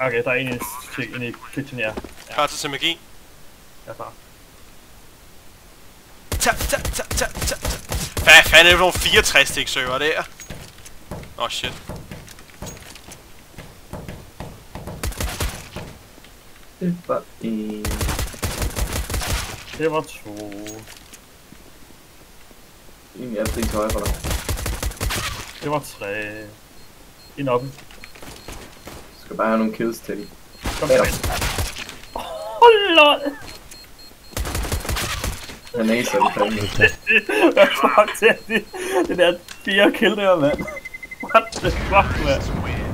Okay, der er en i, en i kitchen, ja. Klar til. Jeg er klar. Ta, ta, ta, ta, ta, ta. Hvad fanden er det for nogle 64 stik server der? Åh oh, shit. Det var en... Det var to. En af dem til højre for dig. Det var tre. En oppe. Skal bare have nogle kills til. Kom ind. Oh, lol! Han acer det fandme. Hvad fuck det er det? Det der fire kill der, mand. What the fuck, mand?